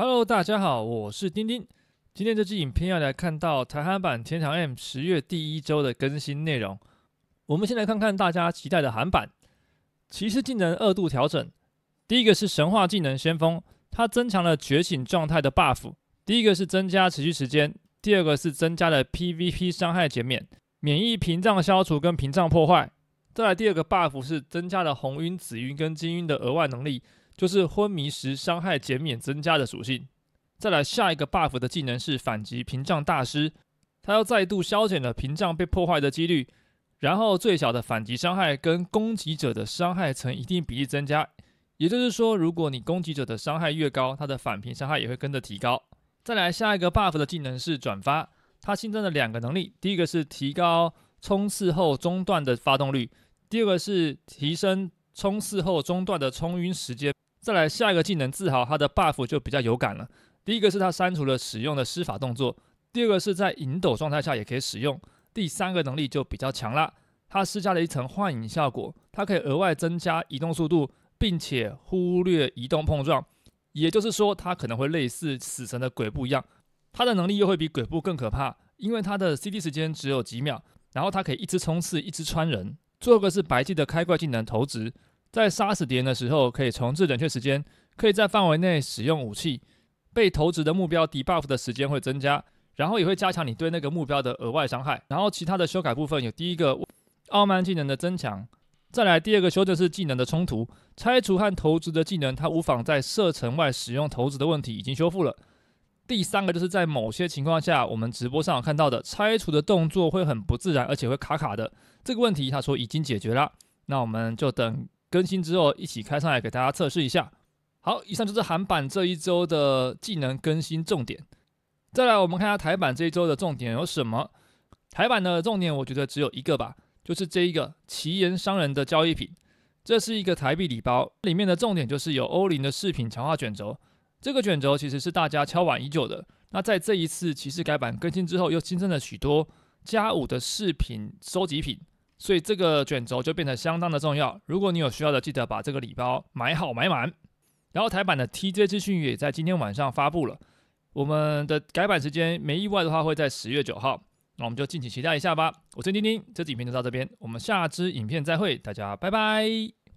Hello，大家好，我是丁丁。今天这支影片要来看到台韩版《天堂 M》十月第一周的更新内容。我们先来看看大家期待的韩版骑士技能二度调整。第一个是神话技能先锋，它增强了觉醒状态的 buff。第一个是增加持续时间，第二个是增加了 PVP 伤害减免、免疫屏障消除跟屏障破坏。再来第二个 buff 是增加了红晕、紫晕跟金晕的额外能力。就是昏迷时伤害减免增加的属性。再来下一个 buff 的技能是反击屏障大师，它要再度消减了屏障被破坏的几率，然后最小的反击伤害跟攻击者的伤害呈一定比例增加。也就是说，如果你攻击者的伤害越高，它的反屏伤害也会跟着提高。再来下一个 buff 的技能是转发，它新增了两个能力，第一个是提高冲刺后中断的发动率，第二个是提升冲刺后中断的冲晕时间。再来下一个技能自豪，它的 buff 就比较有感了。第一个是它删除了使用的施法动作，第二个是在引斗状态下也可以使用，第三个能力就比较强啦。它施加了一层幻影效果，它可以额外增加移动速度，并且忽略移动碰撞。也就是说，它可能会类似死神的鬼步一样，它的能力又会比鬼步更可怕，因为它的 CD 时间只有几秒，然后它可以一直冲刺，一直穿人。最后个是白记的开怪技能投掷。在杀死敌人的时候，可以重置冷却时间，可以在范围内使用武器。被投掷的目标 debuff 的时间会增加，然后也会加强你对那个目标的额外伤害。然后其他的修改部分有第一个傲慢技能的增强，再来第二个修正是技能的冲突，拆除和投掷的技能，它无法在射程外使用投掷的问题已经修复了。第三个就是在某些情况下，我们直播上看到的拆除的动作会很不自然，而且会卡卡的这个问题，他说已经解决了。那我们就等。更新之后一起开上来给大家测试一下。好，以上就是韩版这一周的技能更新重点。再来，我们看一下台版这一周的重点有什么？台版的重点我觉得只有一个吧，就是这一个奇岩商人的交易品。这是一个台币礼包，里面的重点就是有欧林的饰品强化卷轴。这个卷轴其实是大家敲碗已久的。那在这一次骑士改版更新之后，又新增了许多加五的饰品收集品。所以这个卷轴就变得相当的重要。如果你有需要的，记得把这个礼包买好买满。然后台版的 TJ 资讯也在今天晚上发布了。我们的改版时间没意外的话会在十月九号，那我们就敬请期待一下吧。我是丁丁，这支影片就到这边，我们下支影片再会，大家拜拜。